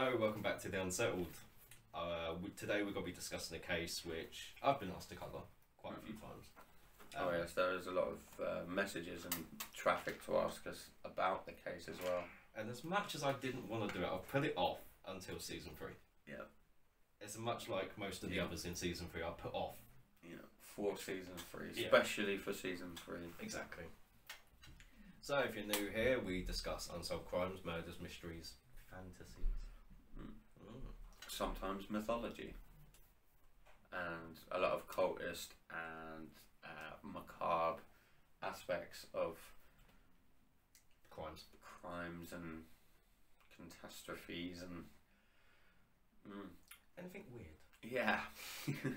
So, welcome back to The Unsettled. Uh, we, today we're going to be discussing a case which I've been asked to cover quite a few times. Oh Um, yes, there is a lot of uh, messages and traffic to ask us about the case as well. And as much as I didn't want to do it, I've put it off until season three. Yeah. It's much like most of the Yeah. others in season three, I put off. You know, for season three, Yeah. especially for season three. Exactly. So, if you're new here, we discuss unsolved crimes, murders, mysteries, fantasies. Mm. Sometimes mythology, and a lot of cultist and uh, macabre aspects of Crimes. crimes and catastrophes and mm, Anything weird. yeah.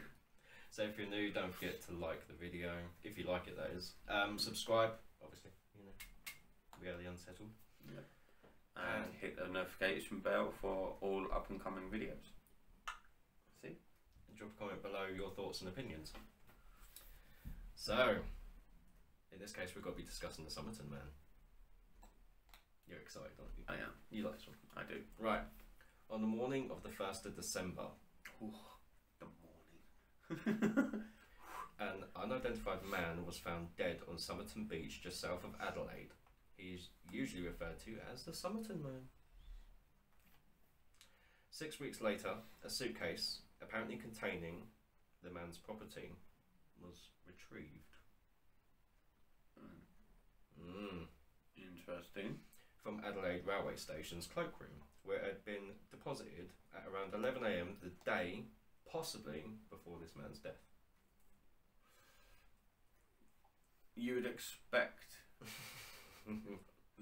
So if you're new, don't forget to like the video. If you like it, that is. Um, subscribe, obviously. You know, we are the unsettled. And hit the notification bell for all up and coming videos. See? And drop a comment below your thoughts and opinions. So, in this case, we've got to be discussing the Somerton Man. You're excited, aren't you? I am. You like this one, I do. right? On the morning of the first of December, The morning. an unidentified man was found dead on Somerton Beach, just south of Adelaide. He is usually referred to as the Somerton Man. Six weeks later, a suitcase, apparently containing the man's property, was retrieved. Mm, Mm. Interesting. From Adelaide Railway Station's cloakroom, where it had been deposited at around 11am the day, possibly before this man's death. You would expect Mm-hmm.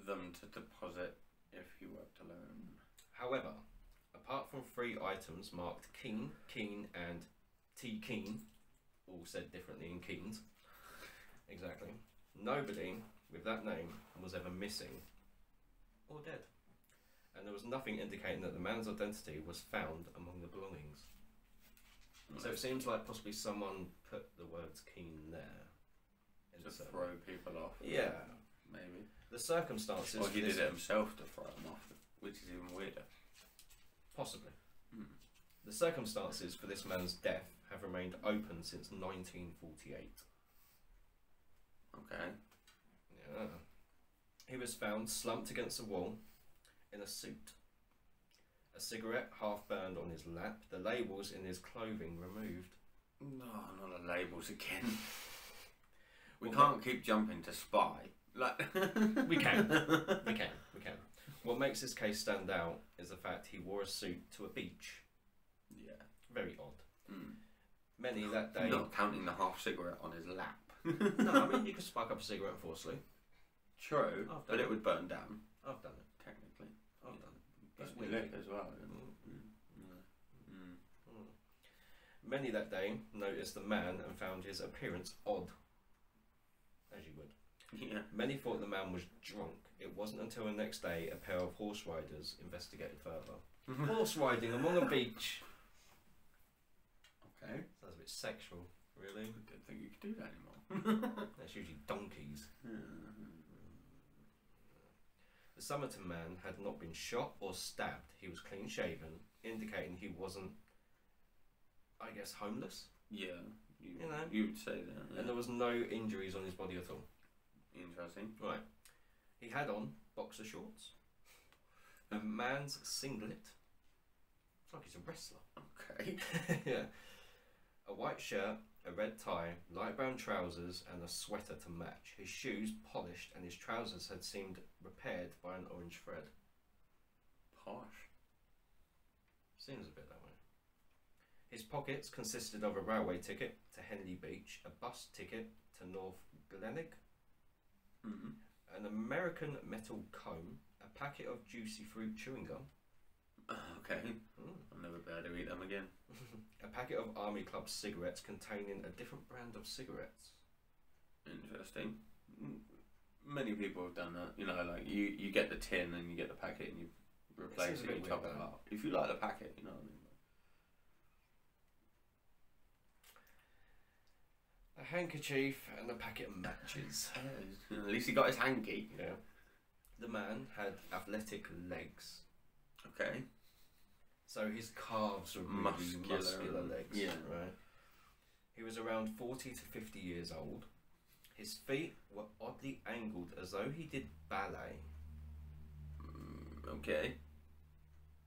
them to deposit if he worked alone. However, apart from three items marked Keen, Keen, and T Keen, all said differently in Keens, exactly, nobody with that name was ever missing or dead. And there was nothing indicating that the man's identity was found among the belongings. So it seems like possibly someone put the words Keen there. to uh, throw people off. Yeah. The circumstances. Or he did it himself to throw them off, which is even weirder. Possibly. Mm. The circumstances for this man's death have remained open since 1948. Okay. Yeah. He was found slumped against a wall in a suit. A cigarette half burned on his lap, the labels in his clothing removed. No, not the labels again. We Well, can't keep jumping to spy. Like We can. We can, we can. What makes this case stand out is the fact he wore a suit to a beach. Yeah. Very odd. Mm. Many that day. Not counting the half cigarette on his lap. no, I mean, you could spark up a cigarette and fall asleep. True, but it it. would burn down I've done it. technically. I've done it. Burn It's your weird. lip as well. Mm. Mm. Mm. Mm. Many that day noticed the man and found his appearance odd. As you would. Yeah. Many thought the man was drunk. It wasn't until the next day a pair of horse riders investigated further. Mm-hmm. horse riding along a beach. Okay. Sounds a bit sexual, really. I didn't think you could do that anymore. That's usually donkeys. The Somerton man had not been shot or stabbed. He was clean shaven, indicating he wasn't, I guess, homeless. Yeah. You, You know. you would say that. And there was no injuries on his body at all. Interesting. Right. He had on boxer shorts, a man's singlet. It's like he's a wrestler. Okay. yeah. A white shirt, a red tie, light brown trousers, and a sweater to match. His shoes polished, and his trousers had seemed repaired by an orange thread. Posh. Seems a bit that way. His pockets consisted of a railway ticket to Henley Beach, a bus ticket to North Glenelg, Mm. an American metal comb, a packet of juicy fruit chewing gum, Okay. mm, I'll never be able to eat them again. a packet of Army Club cigarettes containing a different brand of cigarettes. Interesting. Many people have done that. You know, like you, you get the tin and you get the packet and you replace it, bit you top it up. If you like the packet, you know what I mean. A handkerchief and a packet of matches. At least he got his hanky. Yeah. The man had athletic legs. Okay. So his calves were really Muscular muscular, legs. yeah. Right. He was around 40 to 50 years old. His feet were oddly angled as though he did ballet. Mm, okay.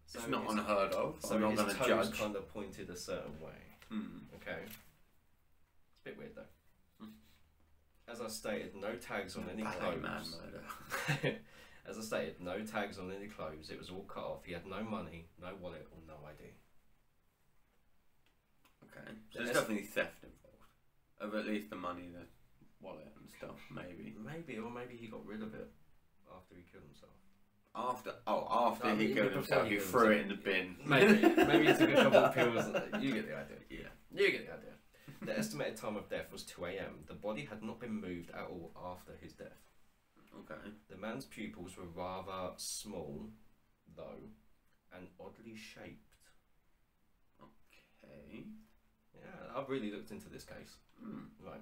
So it's not his, unheard of. So I'm not his going to toes judge. kind of pointed a certain way. Hmm. Okay. It's a bit weird though. As I stated, no tags on any Ballet clothes. man murder. As I stated, no tags on any clothes. It was all cut off. He had no money, no wallet, or no ID. Okay. So there's es- definitely theft involved. Of at least the money, the wallet and stuff, maybe. Maybe, or maybe he got rid of it after he killed himself. After oh, after No, he he- killed before himself, he he killed threw it in the bin. Maybe, maybe he took a couple of pills. You get the idea. Yeah. You get the idea. The estimated time of death was 2 a.m. The body had not been moved at all after his death. Okay. The man's pupils were rather small, though, and oddly shaped. Okay. Yeah, I've really looked into this case. Hmm. Right.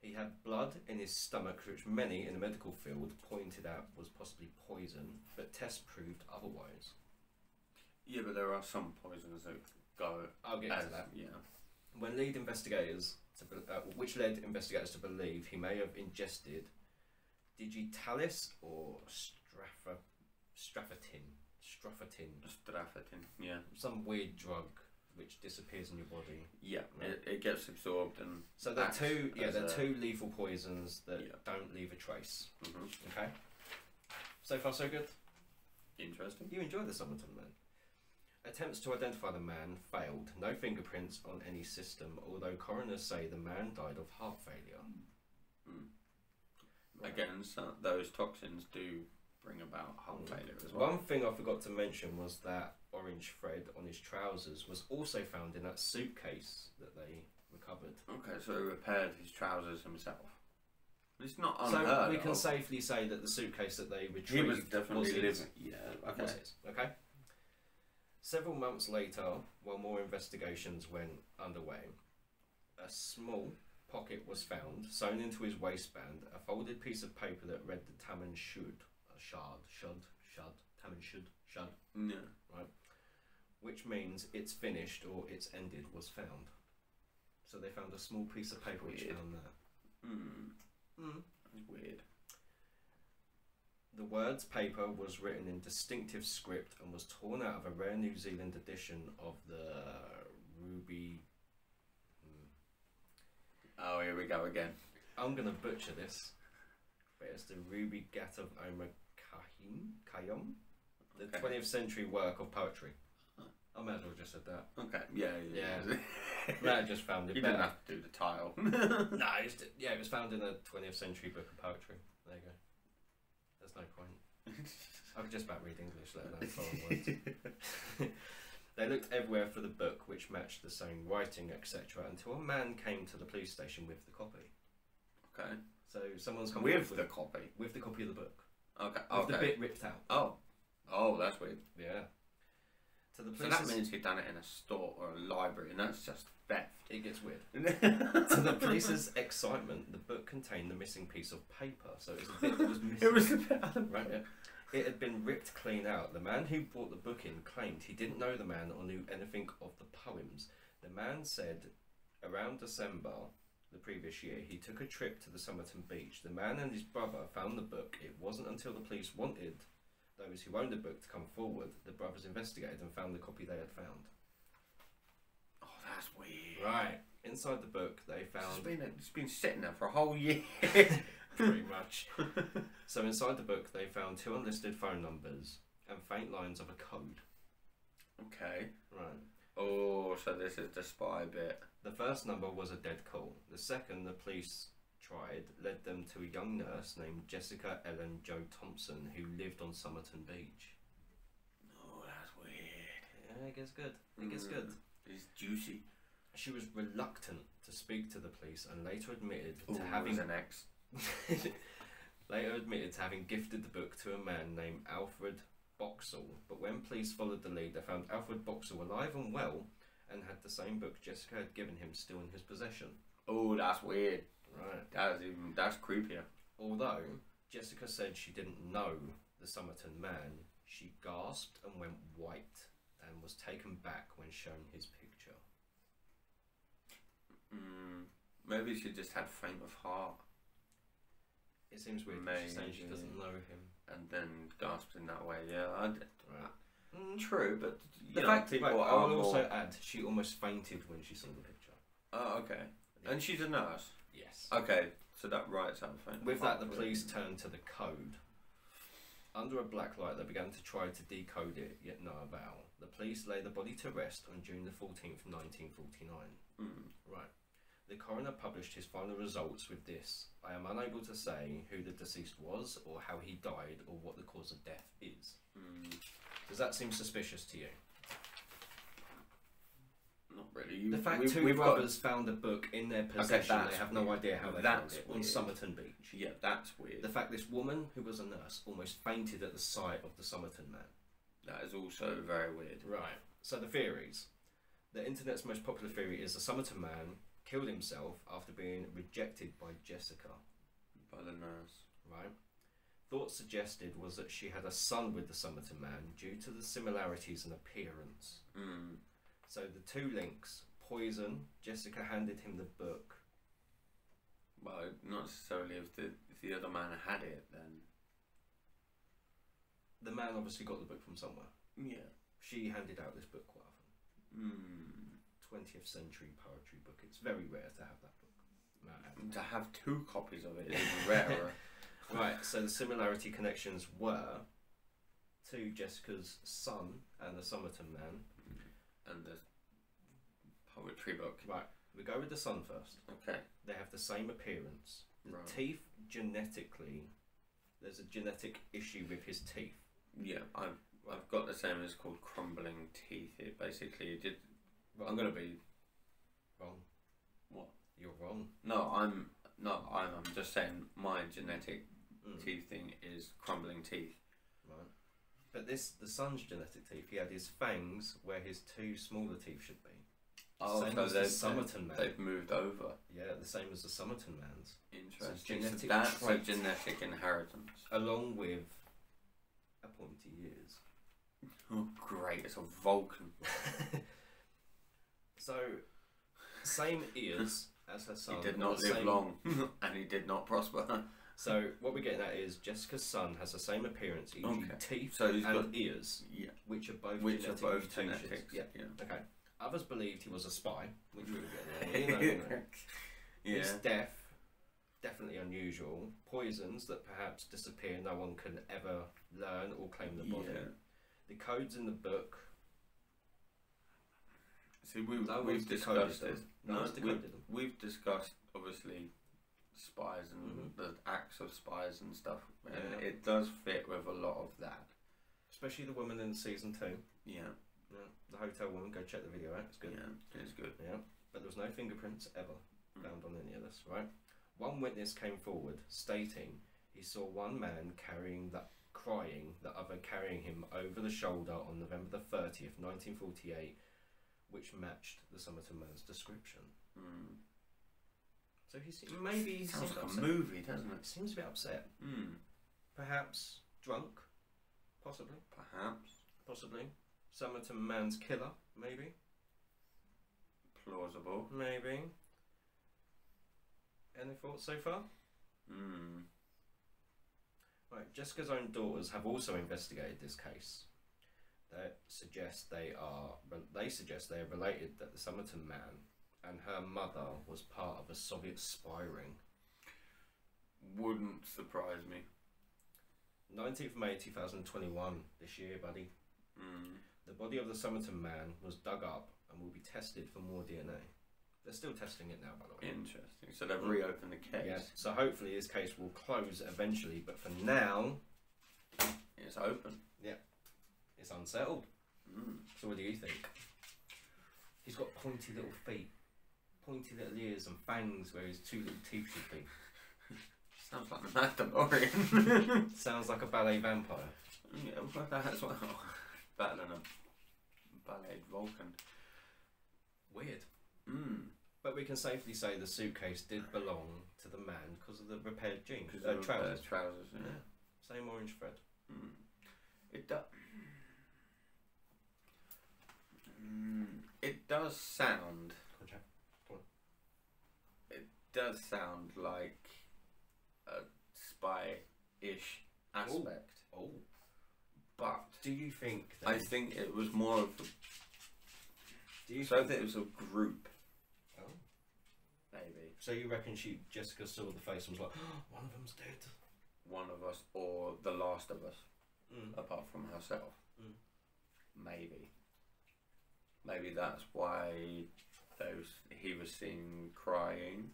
He had blood in his stomach, which many in the medical field pointed out was possibly poison, but tests proved otherwise. Yeah, but there are some poisons that go I'll get as to that. yeah. When lead investigators, to, be- uh, which led investigators to believe he may have ingested digitalis or strapha, straphatin, straphatin, Straffatin. Yeah. some weird drug which disappears in your body. Yeah. Right. It, it gets absorbed and. So they're two, yeah, they're a- two lethal poisons that Yeah. don't leave a trace. mhm. Okay. So far, so good. Interesting. You enjoy the Somerton man. Attempts to identify the man failed. No fingerprints on any system, although coroners say the man died of heart failure. Mm. Right. Again, so those toxins do bring about heart failure as well. One thing I forgot to mention was that orange thread on his trousers was also found in that suitcase that they recovered. Okay, so he repaired his trousers himself. It's not unheard so we can of. safely say that the suitcase that they retrieved he was definitely his. living. Yeah. Okay. Was his, okay. Several months later, while more investigations went underway, a small pocket was found sewn into his waistband, a folded piece of paper that read the Taman Shud, a shard, shud, shud, Taman Shud, shud, Yeah. which means it's finished or it's ended, was found. So they found a small piece of paper which Weird. found that. Hmm. Mm. That's weird. The words paper was written in distinctive script and was torn out of a rare New Zealand edition of the Ruby. Hmm. Oh, here we go again. I'm gonna butcher this, but it's the Ruby Gat of Omar Kahim Kayom, the Okay. 20th century work of poetry. Huh. I might as well just said that. Okay. Yeah. Yeah. Might have just found it. you it didn't have to do the tile. No, it's, yeah, it was found in a 20th century book of poetry. There you go. There's no point. I could just about read English, let alone foreign words. they looked everywhere for the book, which matched the same writing, etc., until a man came to the police station with the copy. okay. So someone's come With up the copy. with the copy of the book, Okay. with the bit ripped out. Oh. Oh, that's weird. Yeah. To the So police, that means he'd done it in a store or a library, and that's just theft. it gets weird. to the police's excitement, the book contained the missing piece of paper, so it was a bit that was missing. It was a bit. Right, yeah. It had been ripped clean out. The man who brought the book in claimed he didn't know the man or knew anything of the poems. The man said around December the previous year he took a trip to the Somerton beach. The man and his brother found the book. It wasn't until the police wanted those who owned the book to come forward the brothers investigated and found the copy they had found. That's weird. Right. Inside the book they It's found been, it's been sitting there for a whole year. pretty much. so inside the book they found two unlisted phone numbers and faint lines of a code. okay. Right. Oh, so this is the spy bit. The first number was a dead call. The second, the police tried, led them to a young nurse named Jessica Ellen Jo Thomson who lived on Somerton Beach. Oh, that's weird. Yeah, it gets good. It gets Mm. good. It's juicy. She was reluctant to speak to the police and later admitted Ooh, to having as an ex. later admitted to having gifted the book to a man named Alfred Boxall. But when police followed the lead, they found Alfred Boxall alive and well and had the same book Jessica had given him still in his possession. Oh, that's weird. Right. That's even that's creepier. Although Jessica said she didn't know the Somerton man, she gasped and went white and was taken back when shown his picture. Mm, maybe she just had faint of heart It seems weird that she's saying she doesn't know him. and then gasped in that way. Yeah, I'd, Right. Mm. true, but you The know, fact, people right, I are will also more- add, she almost fainted when she saw the picture. Oh, okay. And she's a nurse. Yes. Okay, so that writes out faint. of With that, the police turned to the code. Under a black light, they began to try to decode it, yet no avail. The police lay the body to rest on June the 14th, 1949. Mm. Right. The coroner published his final results with this I am unable to say who the deceased was, or how he died, or what the cause of death is. Mm. Does that seem suspicious to you? Not really. You, The fact we've, 2 we've got- found a book in their possession, they that's have no weird. idea how they That's found it, on weird. Somerton Beach. yeah, that's weird. The fact this woman, who was a nurse, almost fainted at the sight of the Somerton man. that is also very weird. Right. So the theories. The internet's most popular theory is the Somerton man killed himself after being rejected by Jessica. By the nurse. Right. Thoughts suggested was that she had a son with the Somerton man due to the similarities in appearance. Mm. So the two links: poison. Jessica handed him the book. Well, not necessarily if the if the other man had it, then The man obviously got the book from somewhere. yeah. She handed out this book quite often. Mm. 20th century poetry book. It's very rare to have that book. To have two copies of it is rarer. Right, so the similarity connections were to Jessica's son and the Somerton man. Mm-hmm. and the poetry book. Right, we go with the son first. Okay. They have the same appearance. The Right. teeth, genetically, there's a genetic issue with his teeth. Yeah, I've I've got the same. It's called crumbling teeth. It basically did. Wrong. I'm gonna be wrong. What? You're wrong. no. I'm no. I'm, I'm just saying my genetic Mm. teeth thing is crumbling teeth. Right. But this, the son's genetic teeth, he had his fangs where his two smaller teeth should be. Oh, same so as the Somerton man. they've moved over. Yeah, the same as the Somerton man's. Interesting. So genetic that's trait. a genetic inheritance. Along with a pointy ears. Oh, great! It's a Vulcan. So, same ears as her son. he did not live same- long, and he did not prosper. So, what we're getting at is Jessica's son has the same appearance, e.g., Okay. teeth So he's and got ears, yeah, which are both which are genetic both genetics. Yeah. yeah. Okay. Others believed he was a spy, which we were getting at. You know, yeah. His death, definitely unusual. Poisons that perhaps disappear, no one can ever learn or claim the body. Yeah. The codes in the book, See, we, no we've discussed them. this. No, No, we, we've discussed obviously spies and Mhm. the acts of spies and stuff, and Yeah. it does fit with a lot of that. Especially the woman in season two. Yeah, Yeah, the hotel woman. Go check the video out. It's good. yeah, it's good. Yeah, but there was no fingerprints ever Mm. found on any of this, right? One witness came forward stating he saw one man carrying that crying, the other carrying him over the shoulder on November the 30th, 1948, which matched the Somerton man's description. Mm. So he se- maybe he Sounds seemed like a upset. movie, doesn't it? Seems a bit upset. Mm. Perhaps drunk, possibly, Perhaps possibly. Somerton man's killer, maybe, plausible. maybe. Any thoughts so far? Mm. Right, Jessica's own daughters have also investigated this case. They suggest they are they suggest they are related that the Somerton man and her mother was part of a Soviet spy ring. Wouldn't surprise me. 19th May 2021, this year, buddy. Mm. The body of the Somerton man was dug up and will be tested for more DNA. They're still testing it now, by the way. Interesting. So they've reopened the case. Yeah, so hopefully this case will close eventually, but for now, It's open. It's unsettled. Mm. So what do you think? He's got pointy little feet, pointy little ears and fangs where his two little teeth should be. Sounds like the Mandalorian. Sounds like a ballet vampire. yeah, well, that as well. Better than a ballet Vulcan. Weird. Mm. But we can safely say the suitcase did belong to the man because of the repaired jeans, uh, trousers. Trousers, yeah. Yeah. Same orange thread. Mm. It does. Mm, it does sound. Okay. It does sound like a spy-ish aspect, Oh, but do you think? I think it was more of. do you So I think? think it was a group, oh. maybe So you reckon she Jessica saw the face and was like, one of them's dead. one of us or the last of us, Mm. apart from herself. Mm. Maybe. Maybe that's why those he was seen crying.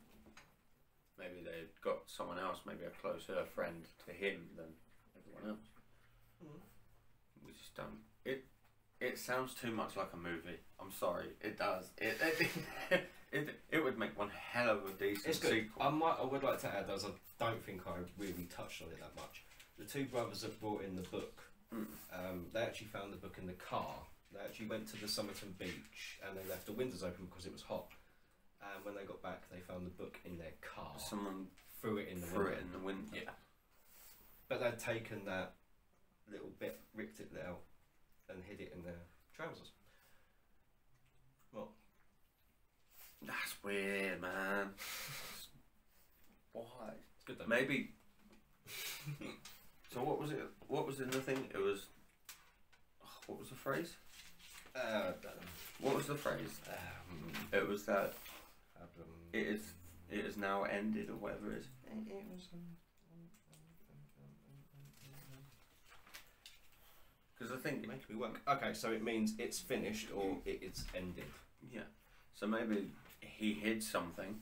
Maybe they got someone else, maybe a closer friend to him than everyone else. Mm. We just don't. It it sounds too much like a movie. I'm sorry, it does. It it, it, it would make one hell of a decent sequel. I might. I would like to add, as I don't think I really touched on it that much. The two brothers that brought in the book, Mm. um, they actually found the book in the car. They actually went to the Somerton beach and they left the windows open because it was hot. And when they got back, they found the book in their car. Someone threw it in the threw window. it in the wind. Yeah. But they'd taken that little bit, ripped it out, and hid it in their trousers. Well. That's weird, man. Why? It's good though. Maybe. so what was it? What was in the thing? It was. Oh, what was the phrase? Uh, What was the phrase? um, It was that it is. It is now ended or whatever it is. It was. Because I think make me work. Okay, so it means it's finished or it is ended. yeah. So maybe he hid something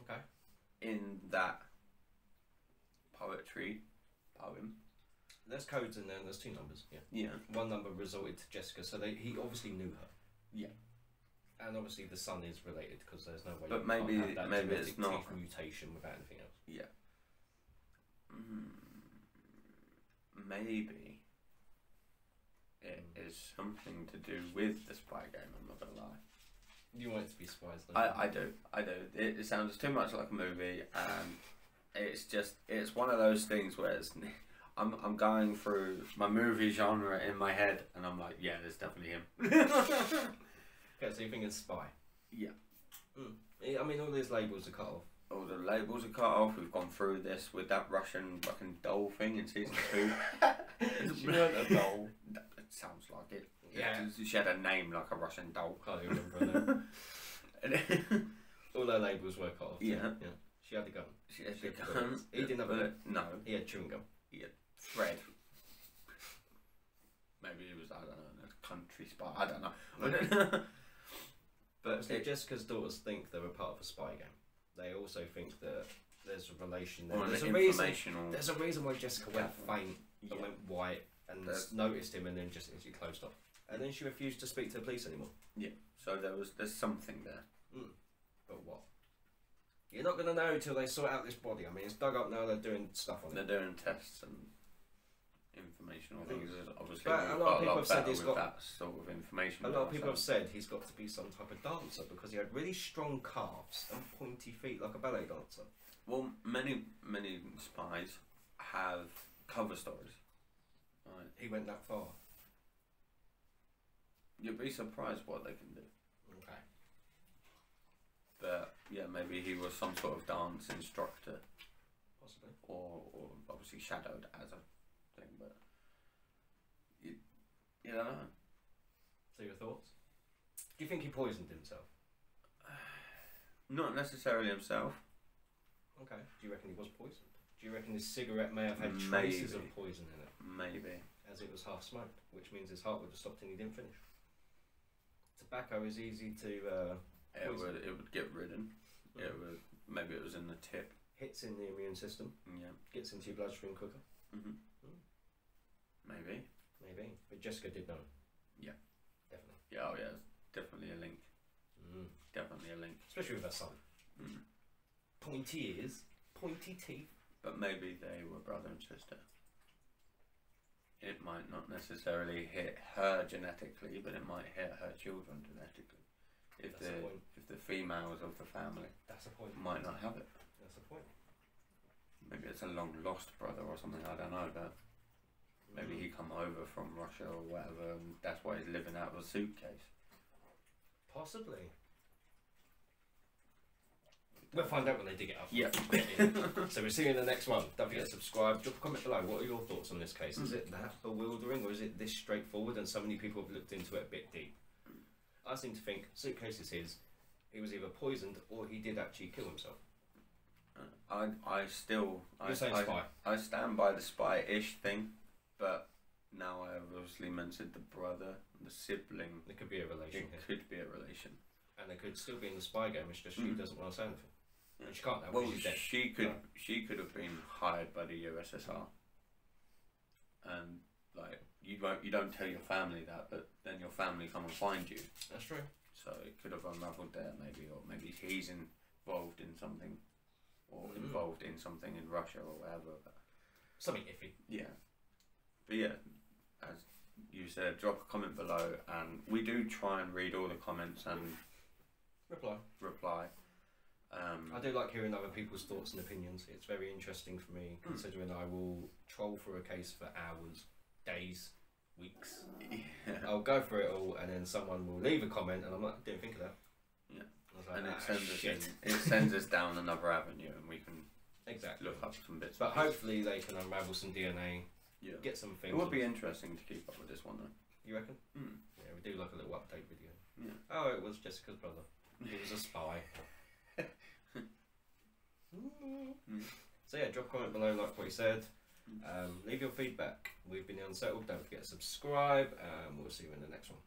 Okay. in that poetry poem. There's codes in there and there's two numbers. Yeah. Yeah. One number resulted to Jessica, so they, he obviously knew her. Yeah. And obviously the son is related because there's no way. But you can't maybe- have that maybe genetic it's not. mutation without anything else. Yeah. Mm, maybe it Mm. something to do with the spy game. I'm not gonna lie. You want it to be spies, though. I, I do. I do. It, it sounds too much like a movie, and it's just it's one of those things where it's. I'm, I'm going through my movie genre in my head, and I'm like, yeah, there's definitely him. Okay, so you think it's spy? Yeah. Hmm. Yeah, I mean, all these labels are cut off. All the labels are cut off. We've gone through this with that Russian fucking doll thing in season two. She weren't a doll. It sounds like it. Yeah. She had a name like a Russian doll. Can't remember her. All her labels were cut off. Yeah. yeah. She had a gun. she had She a had gun. He didn't have a uh, but No. He had chewing gum. Thread. Maybe it was, I don't know, a country spy. I don't know. but it, Jessica's daughters think they're a part of a spy game. They also think that there's a relation there. There's a reason. There's a reason why Jessica went faint yeah. and went white and There's- noticed him and then just instantly closed off. And then she refused to speak to the police anymore. Yeah. So there was there's something there. Hmm. But what? You're not going to know till they sort out this body. I mean, it's dug up now. They're doing stuff on They're it. doing tests and informational things. Obviously, But a lot of people lot have said he's got- that sort of information. A lot of people have said he's got to be some type of dancer because he had really strong calves and pointy feet like a ballet dancer. Well, many many spies have cover stories. Right. He went that far. You'd be surprised what they can do. Okay. But yeah, maybe he was some sort of dance instructor, Possibly. or, or obviously shadowed as a thing. But you, you don't know. So your thoughts? Do you think he poisoned himself? Not necessarily himself. Okay. Do you reckon he was poisoned? Do you reckon his cigarette may have had traces of poison in it, Maybe. as it was half smoked, which means his heart would have stopped and he didn't finish? Tobacco is easy to uh, It Poison. would it would get ridden. It would maybe it was in the tip. hits in the immune system, Yeah. gets into your bloodstream quicker. hmm Mm. Maybe. Maybe, but Jessica did know. Yeah. definitely. Yeah. Oh yeah. It's definitely a link. Mm. Definitely a link. Especially with her son. Mm. Pointy ears, pointy teeth. But maybe they were brother and sister. It might not necessarily hit her genetically, but it might hit her children genetically. If That's the if the females of the family That's a point. might not have it. That's a point. Maybe it's a long lost brother or something. I don't know, but Maybe he come over from Russia or whatever, and that's why he's living out of a suitcase. Possibly. We'll find out when they dig it up. Yeah. so we'll see you in the next one. Don't forget to subscribe. Drop a comment below. What are your thoughts on this case? Is hmm. it that bewildering or is it this straightforward and so many people have looked into it a bit deep? I seem to think suitcase is his. He was either poisoned or he did actually kill himself. I I still You're saying I, spy. I stand by the spy-ish thing, but now I have obviously mentioned the brother, the sibling. There could be a relation It here. could be a relation. And it could still be in the spy game, it's just she Mm. doesn't want to say anything. And she can't now Well, she's dead. she could she could have been hired by the USSR, and like you won't you don't tell your family that, but then your family come and find you. That's true. So it could have unravelled there, maybe, or maybe he's involved in something, or Mm. involved in something in Russia or whatever. But Something iffy. yeah, but yeah, as you said, drop a comment below, and we do try and read all the comments and Reply. reply. Um, I do like hearing other people's thoughts and opinions. It's very interesting for me, considering I will troll through a case for hours, days, weeks. yeah. I'll go through it all, and then someone will leave a comment, and I'm like, didn't think of that. Yeah. I was like, and it "Ah, sends us shit. in, it sends us down another avenue, and we can Exactly. look up some bits. But hopefully they can unravel some DNA, yeah, get some things. it would be on- interesting to keep up with this one though. You reckon? Mm. Yeah, we do like a little update video. Yeah. Oh, it was Jessica's brother. He was a spy. Mm. So yeah, drop a comment below like what you said. Mm. Um, leave your feedback. We've been the unsettled. Don't forget to subscribe, and we'll see you in the next one.